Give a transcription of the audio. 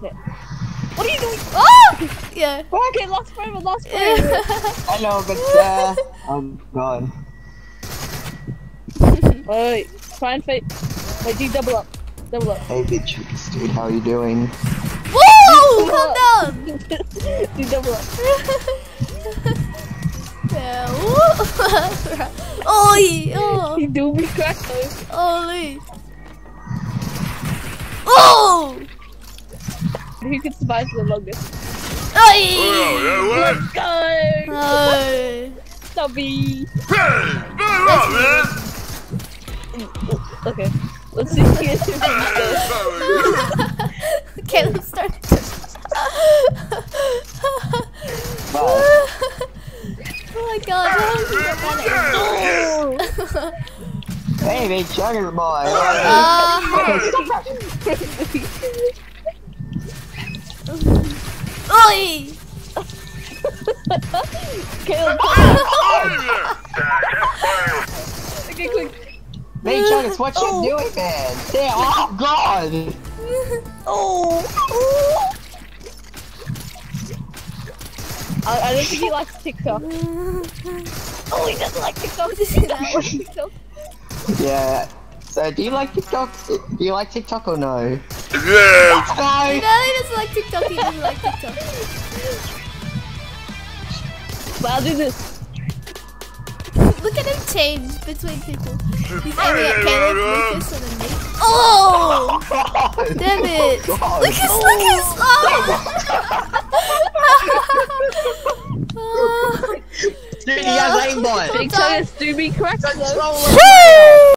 What are you doing? Oh! Yeah. Okay, lost forever, lost forever. I know, but uh, oh god. Wait, try and fake. Wait, do double up. Double up. Hey, bitch, dude, how are you doing? Whoa! Calm down! do double up. yeah. woo. Oi! Oh! You do me crack though. Who can survive for the longest? Oi! Let's go! Oi! Stubby! Hey, man! Okay, let's see who gets to Caleb started. Wow. oh my god, how did you get that? Hey, big chugger boy. Uh, oi! Caleb, okay, quick. Big Chuggus, what you oh. doing, man? Damn, oh god! Oh! I, I don't think he likes TikTok. Oh, he doesn't like TikTok. He doesn't like TikTok. Yeah. So, do you like TikTok? Do you like TikTok or no? Yeah! No! No, he doesn't like TikTok, he doesn't like TikTok. But I'll do this. Look at him change between people. He's angry at Caleb, Lucas, and me. Oh! Damn it! God. Lucas, Lucas! Oh! Dude, he has aimbot! Big Tiger, do me correct though. Control Woo!